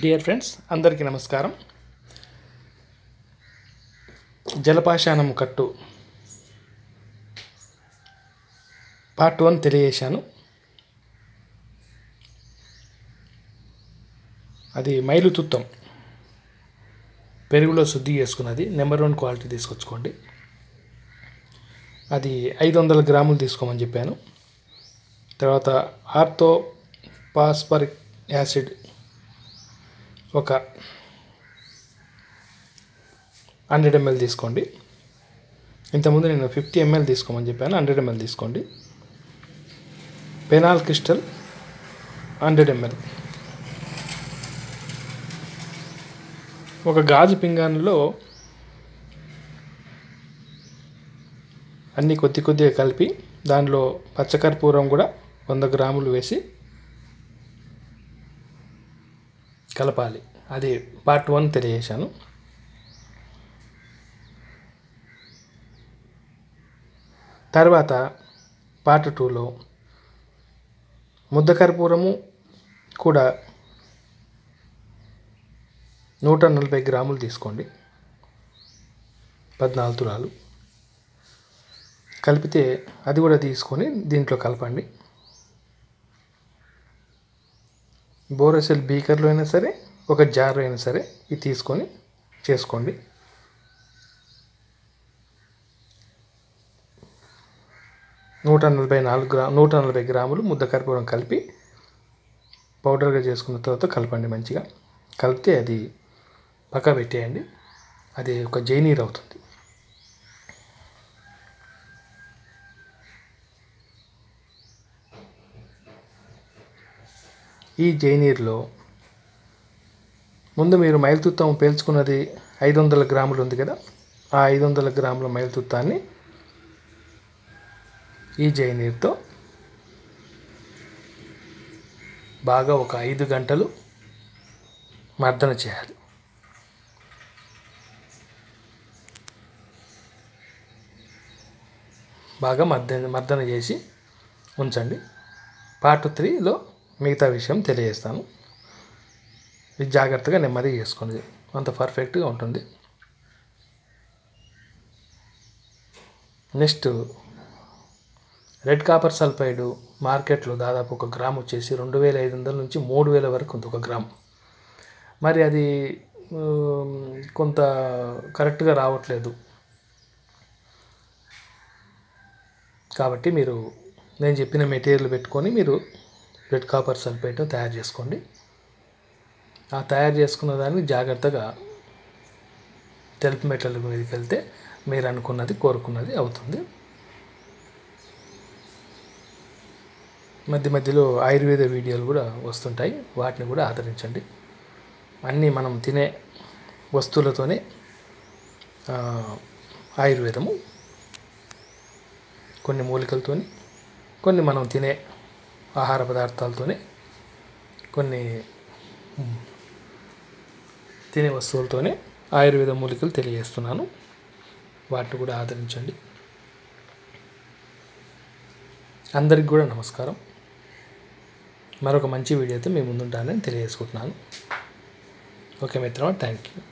Dear friends అందరికీ నమస్కారం. జలపాషాణం కట్టు పార్ట్ వన్ తెలియజేశాను. అది మైలుతుత్తం పెరుగులో శుద్ధి చేసుకున్నది. నెంబర్ వన్ క్వాలిటీ తీసుకొచ్చుకోండి. అది ఐదు వందల గ్రాములు తీసుకోమని చెప్పాను. తర్వాత ఆర్థో పాస్పరిక్ యాసిడ్ ఒక హండ్రెడ్ ఎంఎల్ తీసుకోండి. ఇంతకుముందు నేను ఫిఫ్టీ ఎంఎల్ తీసుకోమని చెప్పాను హండ్రెడ్ ఎంఎల్ తీసుకోండి. Phenol crystal hundred ML. ఒక గాజు పింగాణంలో అన్నీ కొద్ది కొద్దిగా కలిపి దానిలో పచ్చకర్పూరం కూడా వంద గ్రాములు వేసి కలపాలి. అది పార్ట్ వన్ తెలియజేశాను. తర్వాత పార్ట్ టూలో ముద్దకర్పూరము కూడా నూట నలభై గ్రాములు తీసుకోండి. పద్నాలుగు తులాలు. కలిపితే అది కూడా తీసుకొని దీంట్లో కలపండి. బోరసెల్ బీకర్లో అయినా సరే ఒక జార్లో అయినా సరే ఇది తీసుకొని చేసుకోండి. నూట నలభై నాలుగు గ్రా నూట నలభై గ్రాములు ముద్ద కర్పూరం కలిపి పౌడర్గా చేసుకున్న తర్వాత కలపండి మంచిగా. కలిపితే అది పక్క పెట్టేయండి. అది ఒక జైనీర్ అవుతుంది. ఈ జైనీర్లో ముందు మీరు మైలుతుత్తం పేల్చుకున్నది ఐదు వందల గ్రాములు ఉంది కదా? ఆ ఐదు వందల గ్రాముల మైలుతుత్తాన్ని ఈ జైనీర్తో బాగా ఒక ఐదు గంటలు మర్దన చేయాలి. బాగా మర్దన మర్దన చేసి ఉంచండి. పార్ట్ త్రీలో మిగతా విషయం తెలియజేస్తాను. ఇది జాగ్రత్తగా నెమ్మది చేసుకోండి. అంత పర్ఫెక్ట్గా ఉంటుంది. నెక్స్ట్ రెడ్ కాపర్ సల్ఫైడ్ మార్కెట్లో దాదాపు ఒక గ్రామ్ వచ్చేసి రెండు వేల ఐదు వందల నుంచి మూడు వేల వరకు ఉంది ఒక గ్రామ్. మరి అది కొంత కరెక్ట్గా రావట్లేదు. కాబట్టి మీరు నేను చెప్పిన మెటీరియల్ పెట్టుకొని మీరు రెడ్ కాపర్ సల్ఫేట్ తయారు చేసుకోండి. ఆ తయారు చేసుకున్న దాన్ని జాగ్రత్తగా తెలుపు మెటల్ మీదకి వెళ్తే మీరు అనుకున్నది కోరుకున్నది అవుతుంది. మధ్య మధ్యలో ఆయుర్వేద వీడియోలు కూడా వస్తుంటాయి. వాటిని కూడా ఆదరించండి. అన్నీ మనం తినే వస్తువులతోనే ఆయుర్వేదము. కొన్ని మూలికలతోని కొన్ని మనం తినే ఆహార పదార్థాలతోనే కొన్ని తినే వస్తువులతోనే ఆయుర్వేద మూలికలు తెలియజేస్తున్నాను. వాటిని కూడా ఆదరించండి. అందరికి కూడా నమస్కారం. మరొక మంచి వీడియోతో మీ ముందుంటానని తెలియజేసుకుంటున్నాను. ఓకే మిత్రమా థ్యాంక్ యూ.